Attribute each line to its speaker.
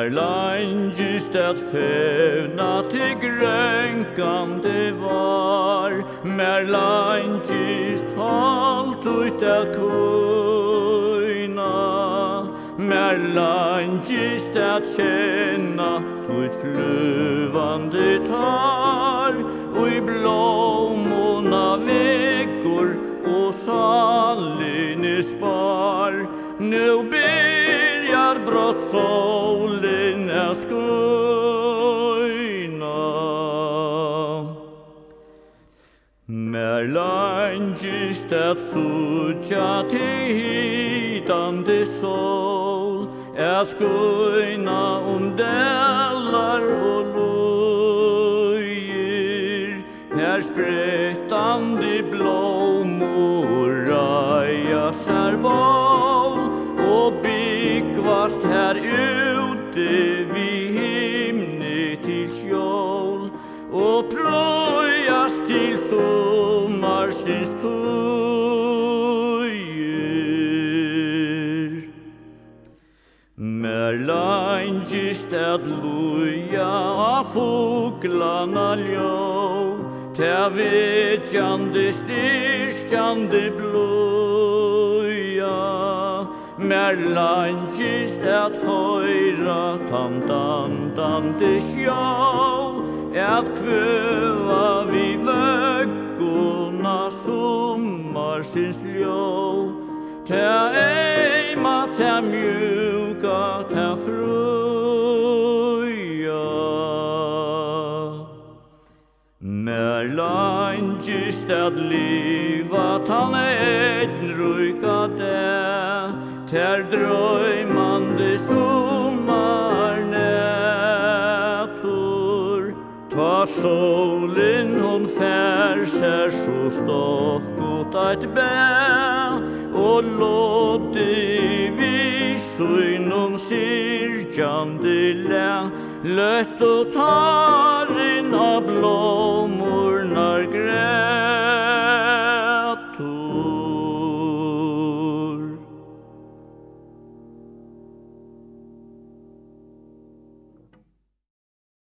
Speaker 1: När langist at fevna til grönkan det var. Mer langist halt ut at kuina Mer langist at kjenna Tut fluvande tar. Och i blommorna veckor Och sallene spar. Nu ber brått solen er skoina Mer langist at sutja til hitande sol, er skoina om delar og loir her sprettande blåmor raja sær fast här ute vi himne till skjål och pröjas till sommarsins tøyer Mer langist at loja av fuglana ljå Tja vetjande, styrkjande blå mer langist at høyra tam tam tam de sjå at kvøva vi vøkkuna sommarsins ljó ta eima ta mjuka ta fruja mer langist at liva tan ein ruika det ter drøymande sommarnætur Ta solen hon fær sær så stokkot eit bæ Og låti vi søgnum sirkjande læ Løtt og tarin av blå